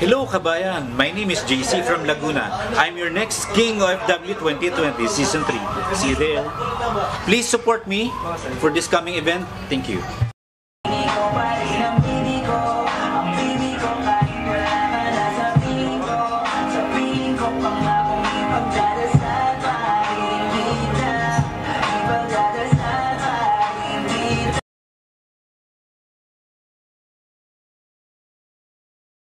Hello kabayan, my name is JC from Laguna. I'm your next King OFW 2020 Season 3. See you there. Please support me for this coming event. Thank you. Bye.